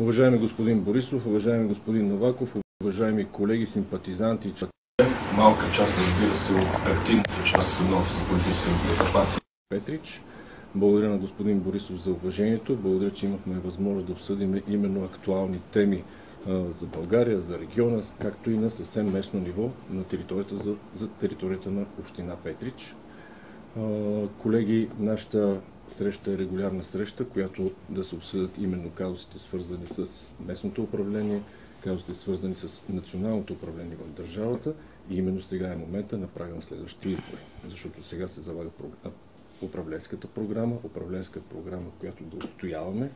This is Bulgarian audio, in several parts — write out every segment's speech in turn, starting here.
Уважаеми господин Борисов, уважаеми господин Новаков, уважаеми колеги, симпатизанти, малка част, разбира се, от активната част на офиса политическата партия Петрич. Благодаря на господин Борисов за уважението. Благодаря, че имахме възможност да обсъдим именно актуални теми за България, за региона, както и на съвсем местно ниво на територията, за, за територията на община Петрич. Колеги, нашата среща е регулярна среща, която да се обсъдят именно казусите, свързани с местното управление, казусите, свързани с националното управление в държавата. И именно сега е момента на прага на следващите избори. Защото сега се залага управленската програма, управленска програма, която да устояваме,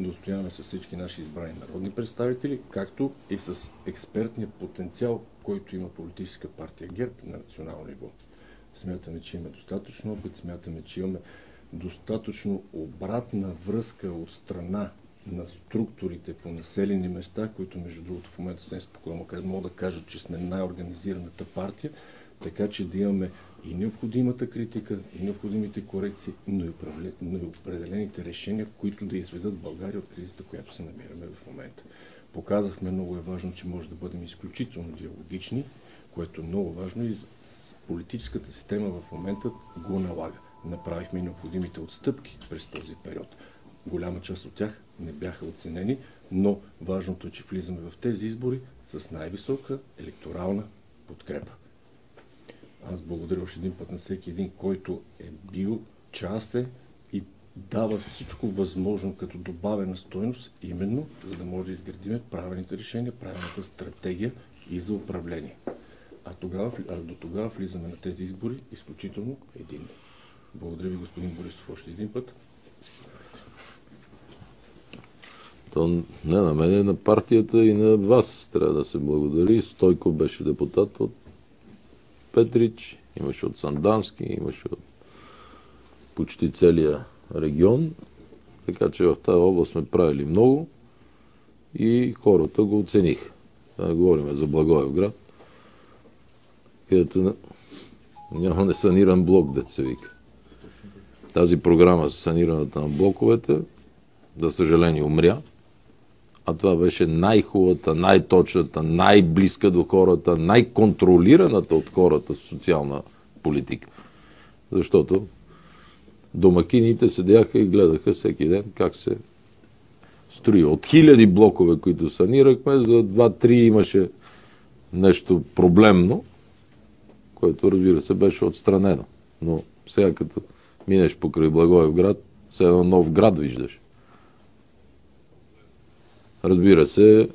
да устояваме с всички наши избрани народни представители, както и с експертния потенциал, който има политическа партия ГЕРБ на национално ниво. Смятаме, че имаме достатъчно опит, смятаме, че имаме достатъчно обратна връзка от страна на структурите по населени места, които между другото в момента съм спокойно, мога да кажа, че сме най-организираната партия, така че да имаме и необходимата критика, и необходимите корекции, но и, но и определените решения, които да изведат България от кризата, която се намираме в момента. Показахме, много е важно, че може да бъдем изключително диалогични, което е много важно и политическата система в момента го налага. Направихме необходимите отстъпки през този период. Голяма част от тях не бяха оценени, но важното е, че влизаме в тези избори с най-висока електорална подкрепа. Аз благодаря още един път на всеки един, който е бил частен и дава всичко възможно като добавена стойност, именно за да може да изградиме правилните решения, правилната стратегия и за управление. А, тогава, а до тогава влизаме на тези избори изключително един. Благодаря ви, господин Борисов, още един път. То не на мен, на партията и на вас трябва да се благодари. Стойко беше депутат от Петрич, имаше от Сандански, имаше от почти целия регион. Така че в тази област сме правили много и хората го оцениха. Да говорим за Благоевград, където няма несаниран блок, се вика. Тази програма за санирането на блоковете, за съжаление, умря а това беше най-хубавата, най-точната, най-близка до хората, най-контролираната от хората социална политика. Защото домакините седяха и гледаха всеки ден как се строи. От хиляди блокове, които санирахме, за два-три имаше нещо проблемно, което разбира се беше отстранено. Но сега като минеш покрай Благоевград, все едно нов град виждаш. Разбира се,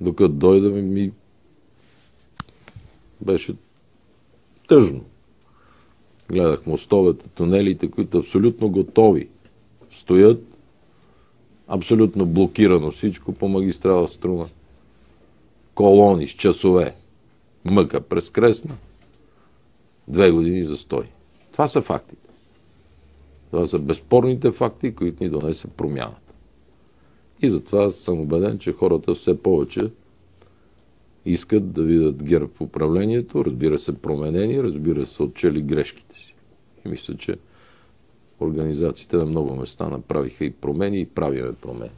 докато дойда ми, беше тъжно. Гледах мостовете, тунелите, които абсолютно готови. Стоят абсолютно блокирано всичко по магистрала Струна. Колони с часове. Мъка през кресна. Две години застой. Това са фактите. Това са безспорните факти, които ни донесе промяната. И затова съм убеден, че хората все повече искат да видят ГЕРБ в управлението, разбира се променени, разбира се отчели грешките си. И мисля, че организациите на много места направиха и промени и правиме промени.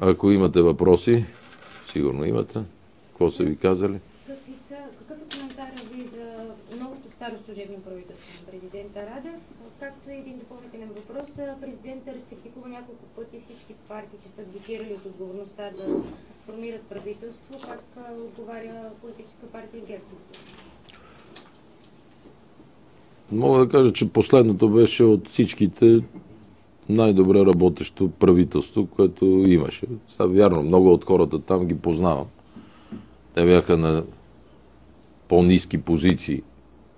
Ако имате въпроси, сигурно имате. Какво са ви казали? Какви са, какъв е коментарът ви за служебно правителство на президента Радев? Както и един допълнителен въпрос, президента разкритикува няколко пъти всички партии, че са блокирали от отговорността да формират правителство. Как отговаря политическа партия ГЕРБ? Мога да кажа, че последното беше от всичките най-добре работещо правителство, което имаше. Сега вярно, много от хората там ги познавам. Те бяха на по-низки позиции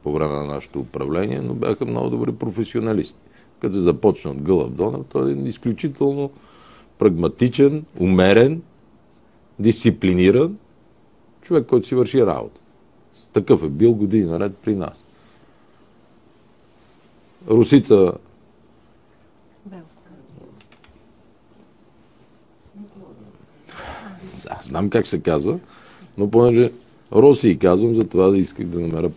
по време на нашето управление, но бяха много добри професионалисти. Като започна от Гълъб Донев, той е изключително прагматичен, умерен, дисциплиниран човек, който си върши работа. Такъв е бил години наред при нас. Русица Аз знам как се казва, но понеже Роси казвам, затова да исках да намеря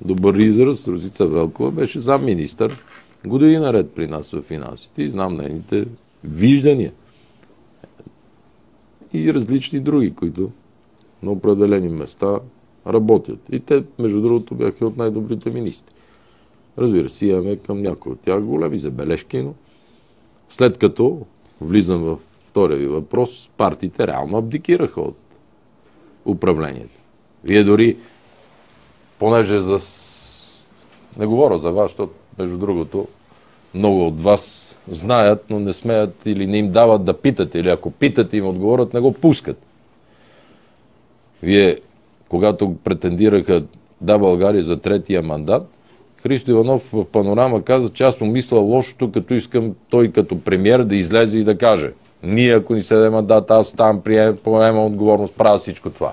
по-добър израз. Русица Велкова беше замминистър години наред при нас в финансите и знам нейните виждания. И различни други, които на определени места работят. И те, между другото, бяха от най-добрите министри. Разбира се, имаме към някои от тях големи забележки, но след като влизам в втория ви въпрос, партиите реално абдикираха от управлението. Вие дори, понеже за... не говоря за вас, защото, между другото, много от вас знаят, но не смеят или не им дават да питат, или ако питат им отговорят, не го пускат. Вие, когато претендираха да България за третия мандат, Христо Иванов в панорама каза, че аз му мисля лошото, като искам той като премьер да излезе и да каже. Ние, ако ни се мандат, аз там прием, поемам отговорност, правя всичко това.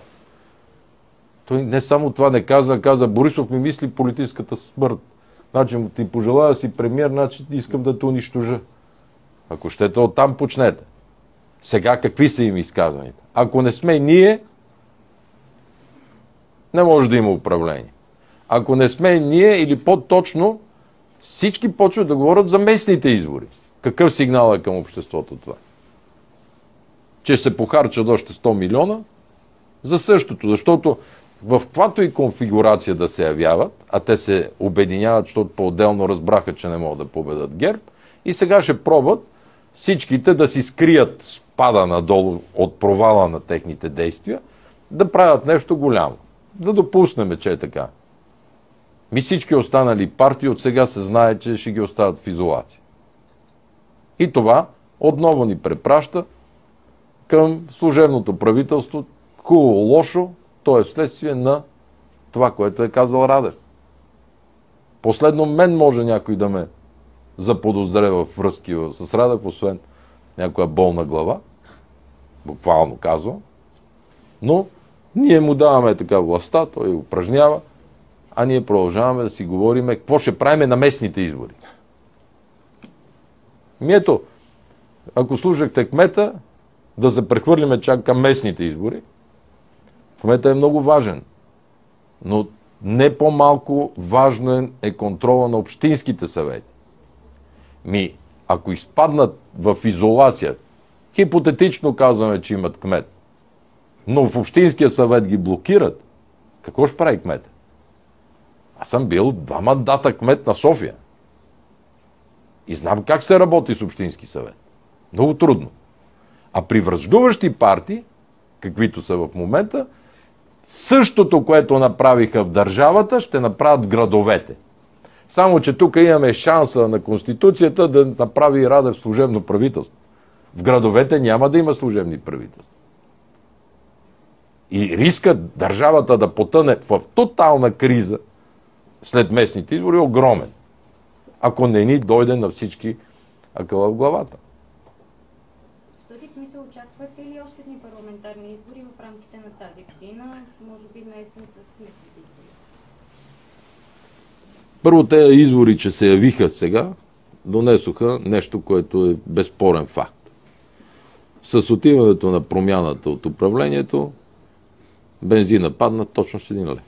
Той не само това не каза, каза Борисов ми мисли политическата смърт. Значи му ти пожелая си премьер, значи искам да те унищожа. Ако щете, оттам почнете. Сега какви са им изказваните? Ако не сме ние, не може да има управление. Ако не сме ние или по-точно, всички почват да говорят за местните избори. Какъв сигнал е към обществото това? Че се похарчат още 100 милиона за същото, защото в каквато и конфигурация да се явяват, а те се обединяват, защото по-отделно разбраха, че не могат да победат ГЕРБ, и сега ще пробват всичките да си скрият спада надолу от провала на техните действия, да правят нещо голямо. Да допуснем, че е така. Ми всички останали партии от сега се знае, че ще ги оставят в изолация. И това отново ни препраща към служебното правителство. Хубаво, лошо, то е вследствие на това, което е казал Радев. Последно мен може някой да ме заподозре в връзки с Радев, освен някоя болна глава, буквално казвам. Но ние му даваме така властта, той упражнява, а ние продължаваме да си говориме какво ще правиме на местните избори. Ми ето, ако служахте кмета, да се прехвърлиме чак към местните избори, кмета е много важен. Но не по-малко важно е контрола на общинските съвети. Ми, ако изпаднат в изолация, хипотетично казваме, че имат кмет, но в Общинския съвет ги блокират, какво ще прави кмета? Аз съм бил два мандата кмет на София. И знам как се работи с Общински съвет. Много трудно. А при връждуващи партии, каквито са в момента, същото, което направиха в държавата, ще направят в градовете. Само, че тук имаме шанса на Конституцията да направи Радев служебно правителство. В градовете няма да има служебни правителства. И рискът държавата да потъне в тотална криза след местните избори е огромен. Ако не ни дойде на всички акъла в главата. В този смисъл очаквате ли още дни парламентарни избори в рамките на тази година, може би на есен с местните избори? Първо тези избори, че се явиха сега, донесоха нещо, което е безспорен факт. С отиването на промяната от управлението, бензина падна точно с един лев.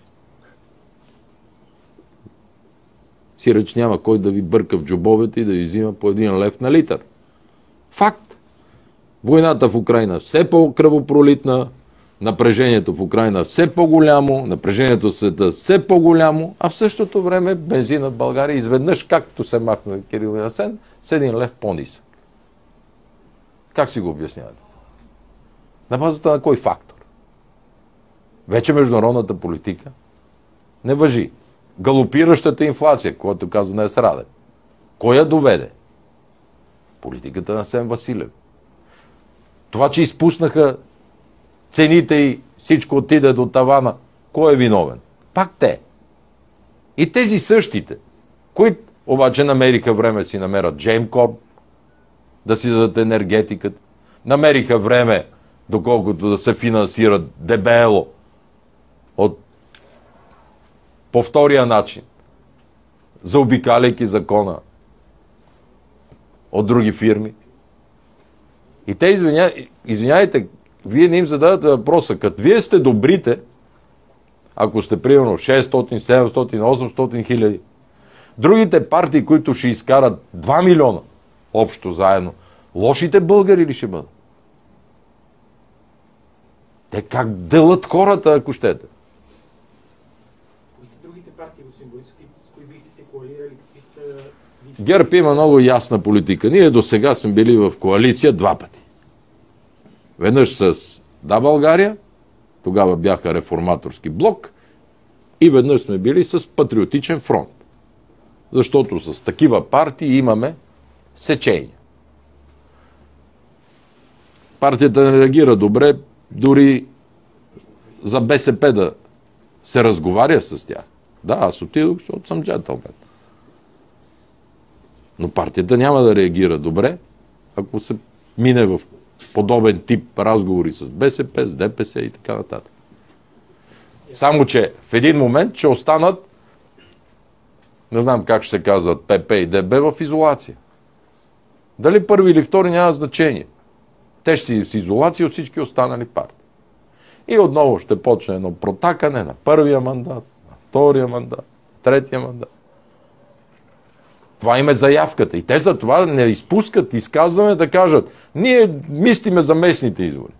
Сиреч няма кой да ви бърка в джобовете и да ви взима по един лев на литър. Факт. Войната в Украина все по-кръвопролитна, напрежението в Украина все по-голямо, напрежението в света все по-голямо, а в същото време бензина в България изведнъж, както се махна Кирил Ясен, с един лев по-нисък. Как си го обяснявате? На базата на кой фактор? Вече международната политика не въжи. Галопиращата инфлация, която каза днес Раде. Кой я доведе? Политиката на Сен Василев. Това, че изпуснаха цените и всичко отиде до тавана, кой е виновен? Пак те. И тези същите, които обаче намериха време си намерят Джеймкорп, да си дадат енергетиката, намериха време, доколкото да се финансират дебело от по втория начин, заобикаляйки закона от други фирми. И те извиня... извиняйте, вие не им зададете въпроса, като вие сте добрите, ако сте примерно 600, 700, 800 хиляди, Другите партии, които ще изкарат 2 милиона общо заедно, лошите българи ли ще бъдат? Те как делат хората, ако щете? Кои са другите партии, господин Борисов, с кои бихте се коалирали? Какви са... ГЕРБ има много ясна политика. Ние до сега сме били в коалиция два пъти. Веднъж с Да България, тогава бяха реформаторски блок, и веднъж сме били с Патриотичен фронт. Защото с такива партии имаме сечения. Партията не реагира добре, дори за БСП да се разговаря с тях. Да, аз отидох, защото съм джентълмен. Но партията няма да реагира добре, ако се мине в подобен тип разговори с БСП, с ДПС и така нататък. Само, че в един момент ще останат, не знам как ще се казват ПП и ДБ, в изолация. Дали първи или втори няма значение. Те ще си в изолация от всички останали партии. И отново ще почне едно протакане на първия мандат, на втория мандат, третия мандат. Това им е заявката. И те за това не изпускат изказване да кажат, ние мислиме за местните избори.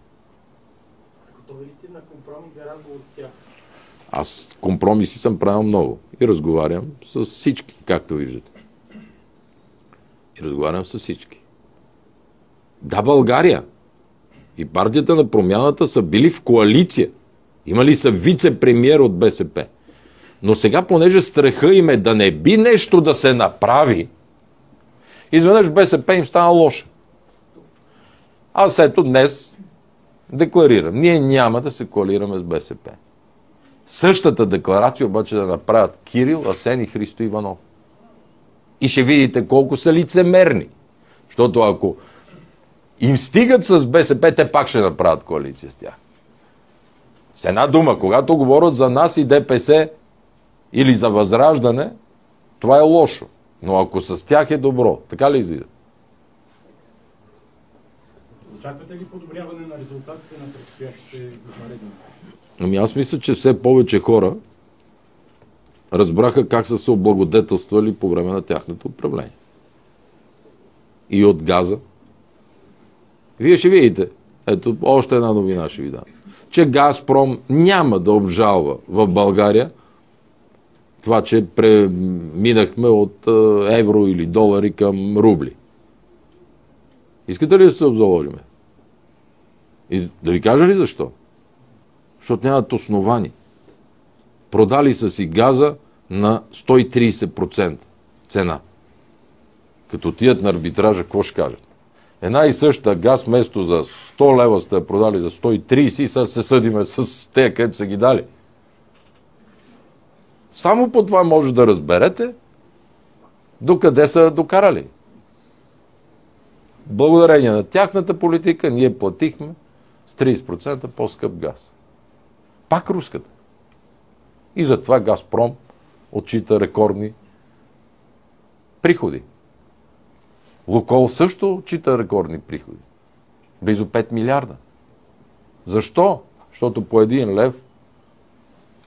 Готови ли сте на компромис за разговор с тях? Аз компромиси съм правил много. И разговарям с всички, както виждате. И разговарям с всички. Да, България и партията на промяната са били в коалиция. Имали са вице-премьер от БСП. Но сега, понеже страха им е да не би нещо да се направи, изведнъж БСП им стана лоша. Аз ето днес декларирам. Ние няма да се коалираме с БСП. Същата декларация обаче да направят Кирил, Асен и Христо Иванов. И ще видите колко са лицемерни. Защото ако им стигат с БСП, те пак ще направят коалиция с тях. С една дума, когато говорят за нас и ДПС или за възраждане, това е лошо. Но ако с тях е добро, така ли излиза? Очаквате ли подобряване на резултатите на предстоящите извънредни Ами аз мисля, че все повече хора разбраха как са се облагодетелствали по време на тяхното управление. И от газа. Вие ще видите. Ето, още една новина ще ви дам. Че Газпром няма да обжалва в България това, че преминахме от евро или долари към рубли. Искате ли да се обзаложиме? И да ви кажа ли защо? Защото нямат основани. Продали са си газа на 130% цена. Като отидат на арбитража, какво ще кажат? Една и съща газ, вместо за 100 лева сте я продали за 130 и сега се съдиме с те, където са ги дали. Само по това може да разберете докъде са докарали. Благодарение на тяхната политика ние платихме с 30% по-скъп газ. Пак руската. И затова Газпром отчита рекордни приходи. Лукол също отчита рекордни приходи. Близо 5 милиарда. Защо? Защото по един лев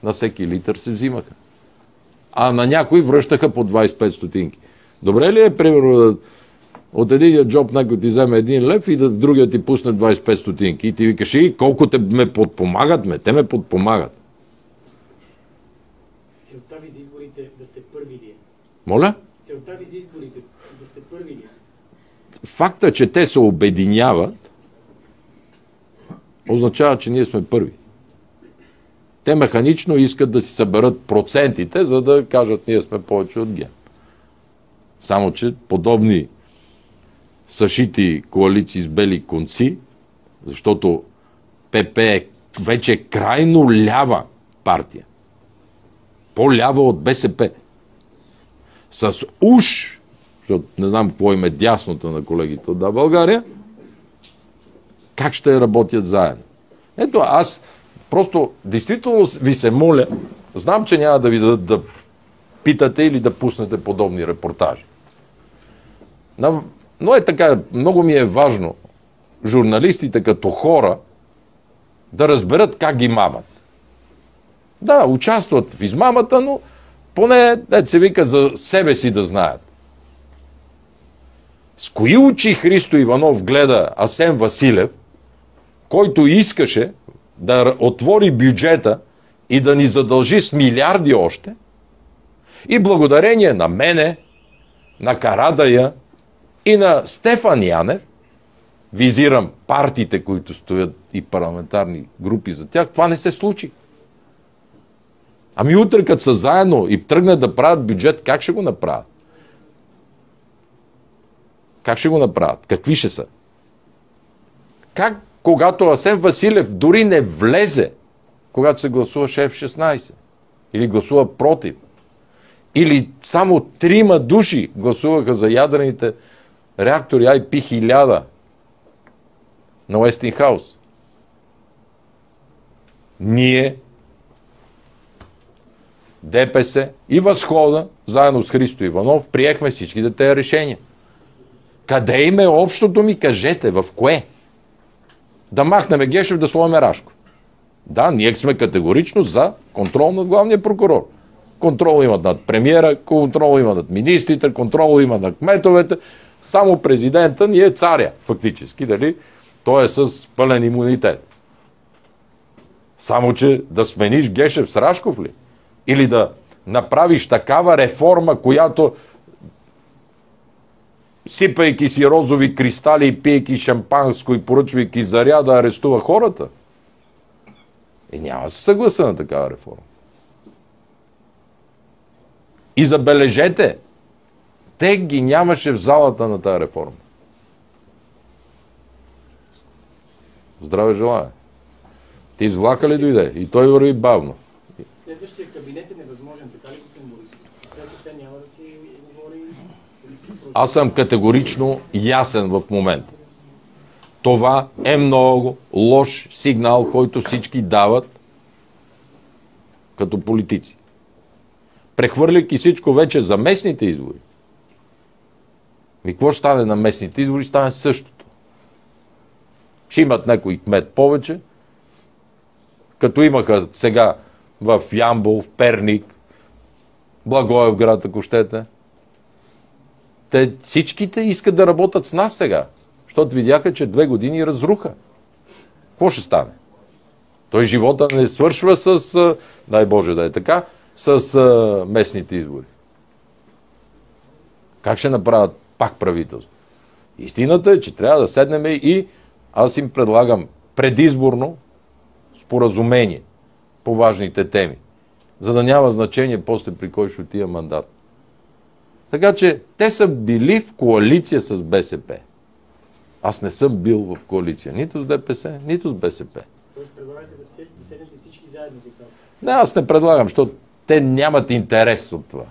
на всеки литър се взимаха. А на някои връщаха по 25 стотинки. Добре ли е, примерно, да от един джоб някой ти вземе един лев и да другия ти пусне 25 стотинки. И ти викаш, и колко те ме подпомагат, ме, те ме подпомагат. Целта ви за изборите да сте първи ли е? Моля? Целта ви за изборите да сте първи ли е? Факта, че те се обединяват, означава, че ние сме първи. Те механично искат да си съберат процентите, за да кажат, ние сме повече от ген. Само, че подобни съшити коалиции с бели конци, защото ПП е вече крайно лява партия. По-лява от БСП. С уж, защото не знам какво им е дясното на колегите от Да България, как ще работят заедно. Ето аз просто действително ви се моля, знам, че няма да ви дадат да питате или да пуснете подобни репортажи. Но е така, много ми е важно журналистите като хора да разберат как ги мамат. Да, участват в измамата, но Поне, дете се вика, за себе си да знаят. С кои очи Христо Иванов гледа Асен Василев, който искаше да отвори бюджета и да ни задължи с милиарди още, и благодарение на мене, на Карадая и на Стефан Янев, визирам партиите, които стоят и парламентарни групи за тях, това не се случи. Ами утре, като са заедно и тръгнат да правят бюджет, как ще го направят? Как ще го направят? Какви ще са? Как, когато Асен Василев дори не влезе, когато се гласува F-16? Или гласува против? Или само трима души гласуваха за ядрените реактори IP-1000 на Уестингхаус? Ние ДПС и Възхода, заедно с Христо Иванов, приехме всичките тези решения. Къде им е общото ми, кажете, в кое? Да махнем Гешев, да сложим Рашко. Да, ние сме категорично за контрол над главния прокурор. Контрол имат над премиера, контрол имат над министрите, контрол имат над кметовете. Само президента ни е царя, фактически, дали? Той е с пълен имунитет. Само, че да смениш Гешев с Рашков ли? Или да направиш такава реформа, която сипайки си розови кристали пиейки шампанско и поръчвайки заря да арестува хората? И няма се съгласа на такава реформа. И забележете, те ги нямаше в залата на тази реформа. Здраве желая. Ти из влака ли дойде? И той върви бавно. Следващия кабинет е невъзможен, така ли, господин Борисов? БСП няма да си говори с... Аз съм категорично ясен в момента. Това е много лош сигнал, който всички дават като политици. Прехвърляйки всичко вече за местните избори. И какво стане на местните избори? Стане същото. Ще имат някой кмет повече, като имаха сега в Ямбол, в Перник, Благоевград, ако щете. Те всичките искат да работят с нас сега, защото видяха, че две години разруха. Какво ще стане? Той живота не свършва с, дай Боже да е така, с местните избори. Как ще направят пак правителство? Истината е, че трябва да седнем и аз им предлагам предизборно споразумение по важните теми, за да няма значение после при кой ще отива мандат. Така че те са били в коалиция с БСП. Аз не съм бил в коалиция нито с ДПС, нито с БСП. Тоест предлагате да, седнете всички заедно за това. Не, аз не предлагам, защото те нямат интерес от това.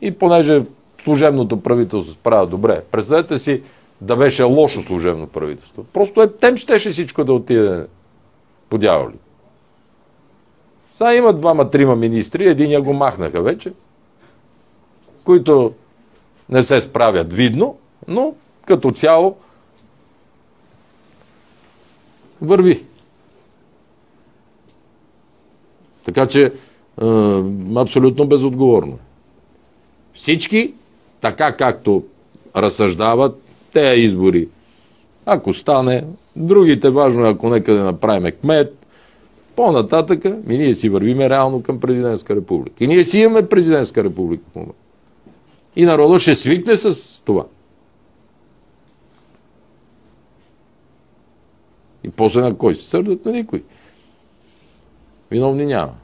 И понеже служебното правителство справя добре, представете си да беше лошо служебно правителство. Просто е, тем щеше всичко да отиде по дяволи. Сега има двама-трима министри, един я го махнаха вече, които не се справят видно, но като цяло върви. Така че е, абсолютно безотговорно. Всички, така както разсъждават, те избори. Ако стане, другите важно е, ако нека да направим кмет, по-нататъка, ние си вървиме реално към президентска република. И ние си имаме президентска република в момента. И народа ще свикне с това. И после на кой се сърдат? На никой. Виновни няма.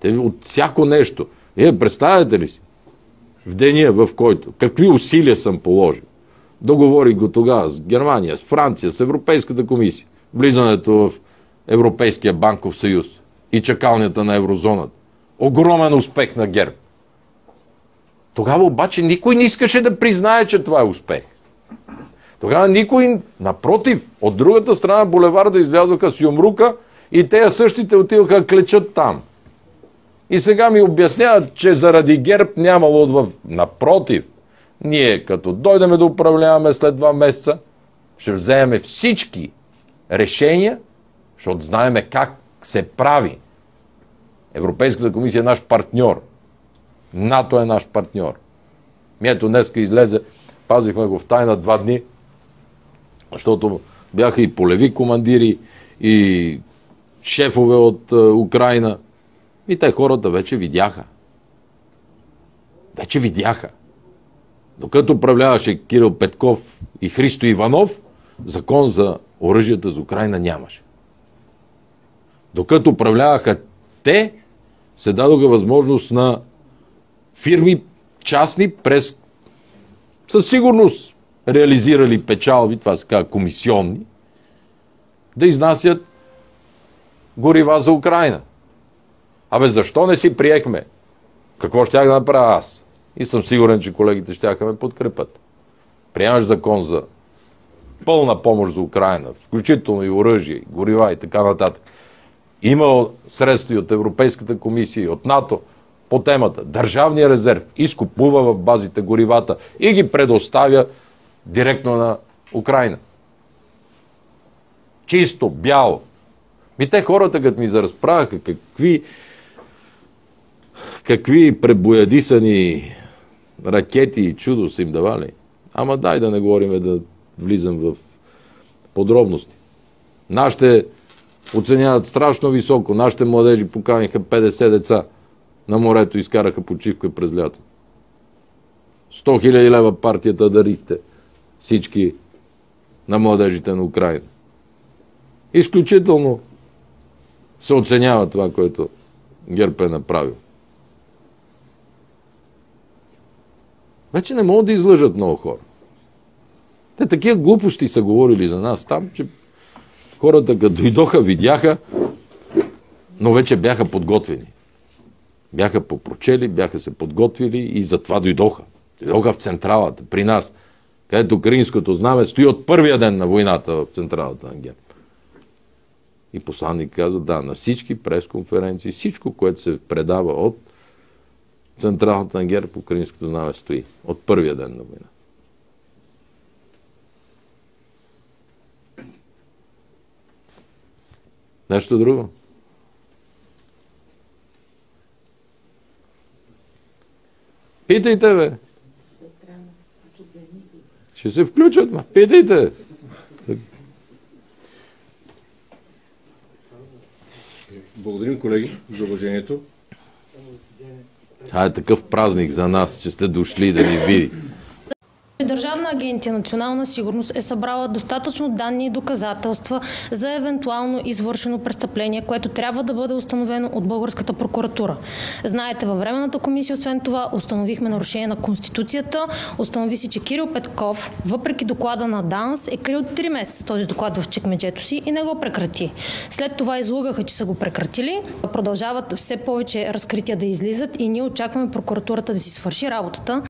Те от всяко нещо. Вие представяте ли си? В деня, в който, какви усилия съм положил. Договорих го тогава с Германия, с Франция, с Европейската комисия. Влизането в Европейския банков съюз и чакалнята на еврозоната. Огромен успех на ГЕРБ. Тогава обаче никой не искаше да признае, че това е успех. Тогава никой, напротив, от другата страна булеварда излязоха с юмрука и те същите отиваха клечат там. И сега ми обясняват, че заради ГЕРБ нямало в... Напротив, ние като дойдеме да управляваме след два месеца, ще вземем всички решения, защото знаеме как се прави Европейската комисия е наш партньор. НАТО е наш партньор. Ми ето днеска излезе, пазихме го в тайна два дни, защото бяха и полеви командири, и шефове от Украина. И те хората вече видяха. Вече видяха. Докато управляваше Кирил Петков и Христо Иванов, закон за оръжията за Украина нямаше. Докато управляваха те, се дадоха възможност на фирми частни през със сигурност реализирали печалби, това се казва комисионни, да изнасят горива за Украина. Абе, защо не си приехме? Какво ще да направя аз? И съм сигурен, че колегите ще ме подкрепят. Приемаш закон за пълна помощ за Украина, включително и оръжие, горива и така нататък. Има средства и от Европейската комисия, и от НАТО по темата. Държавния резерв изкупува в базите горивата и ги предоставя директно на Украина. Чисто, бяло. Ми те хората, като ми заразправяха какви какви пребоядисани ракети и чудо са им давали. Ама дай да не говорим да влизам в подробности. Нашите оценяват страшно високо. Нашите младежи поканиха 50 деца на морето изкараха почивка през лято. 100 000 лева партията дарихте всички на младежите на Украина. Изключително се оценява това, което ГЕРБ е направил. Вече не могат да излъжат много хора. Те такива глупости са говорили за нас там, че хората като дойдоха, видяха, но вече бяха подготвени. Бяха попрочели, бяха се подготвили и затова дойдоха. Дойдоха в централата, при нас, където украинското знаме стои от първия ден на войната в централата на ГЕРБ. И посланник каза, да, на всички пресконференции, всичко, което се предава от централата на ГЕРБ, украинското знаме стои. От първия ден на война. Нещо друго? Питайте, бе. Ще се включат, ма. Питайте. Благодарим, колеги, за уважението. Това е такъв празник за нас, че сте дошли да ни видите. Държавна агенция национална сигурност е събрала достатъчно данни и доказателства за евентуално извършено престъпление, което трябва да бъде установено от българската прокуратура. Знаете, във Временната комисия, освен това, установихме нарушение на Конституцията. Установи се, че Кирил Петков, въпреки доклада на ДАНС, е крил 3 месеца този доклад в чекмеджето си и не го прекрати. След това излугаха, че са го прекратили. Продължават все повече разкрития да излизат и ние очакваме прокуратурата да си свърши работата.